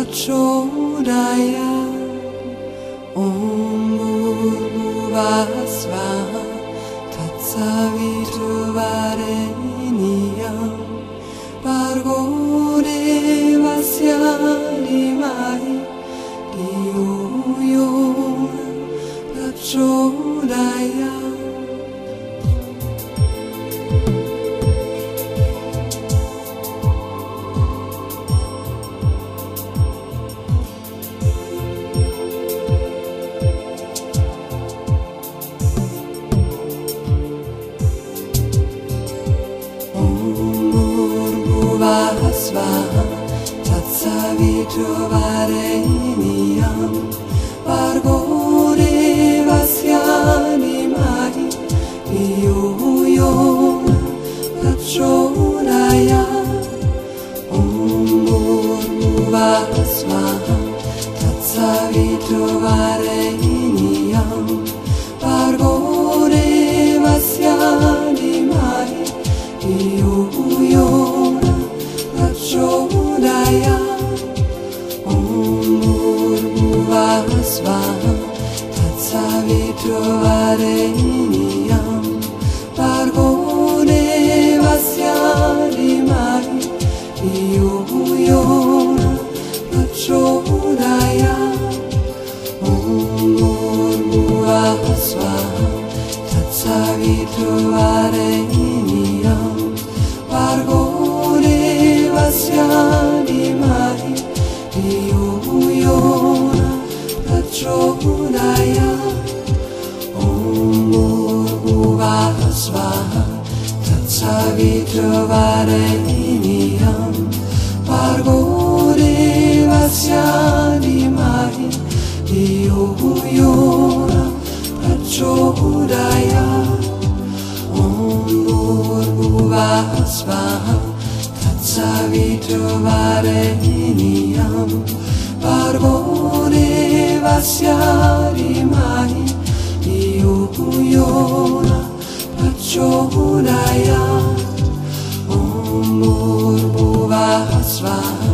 Sachodaya Om Bhuvasva Tatsavitu Varenya Piazzavi trovare Miam, Pargone Vascani Mari, Io, io, faccio Yo trovare iniam parvone vasyari mari yona pachodaya om bhuvah svaha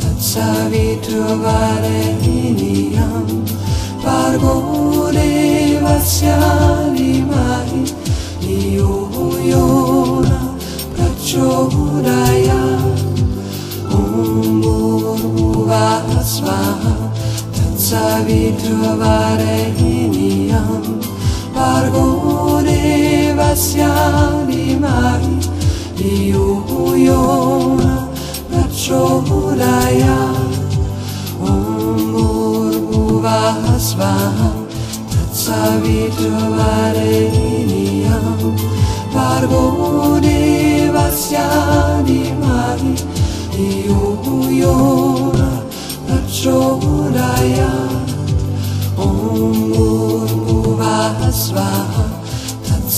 tatsavitrovare iniam parvone vasyari mari yona pachodaya Tatsaviturvareniyam Bhargo Devasya Dhimahi Yo Yona Prachodayat Om Bhurvasva Tatsaviturvareniyam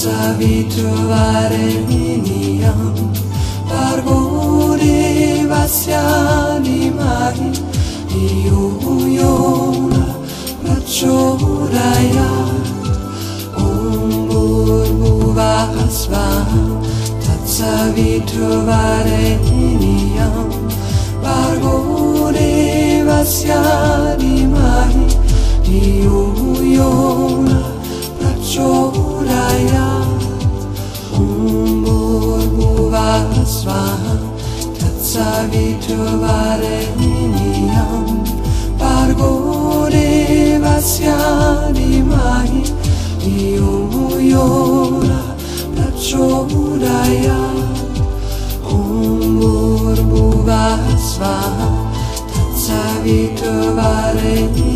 Bhurvasva Savitrovareniyam Bhargo Devasya Mahi Iyuyona Prachodayat Om Bhurvasvaha Tatsavitrovareniyam Bhargo Devasya Mahi Iyuyona Prachodayat Om Om Bhurvasvaha Tatsavitrovareniyam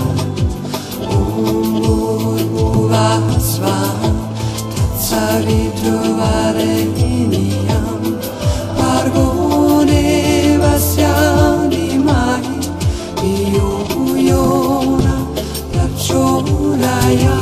allá.